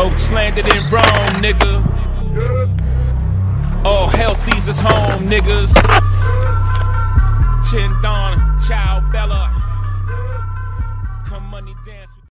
Coach landed in Rome, nigga. All hell sees us home, niggas. Chin Don, Chow Bella. Come money dance.